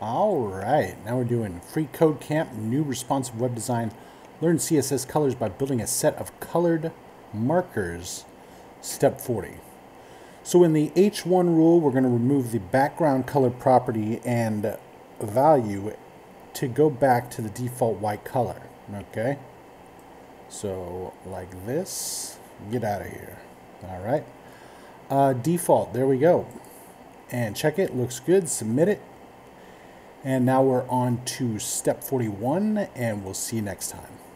All right, now we're doing free code camp, new responsive web design. Learn CSS colors by building a set of colored markers. Step 40. So in the H1 rule, we're going to remove the background color property and value to go back to the default white color. Okay. So like this, get out of here. All right. Uh, default, there we go. And check it, looks good, submit it. And now we're on to step 41 and we'll see you next time.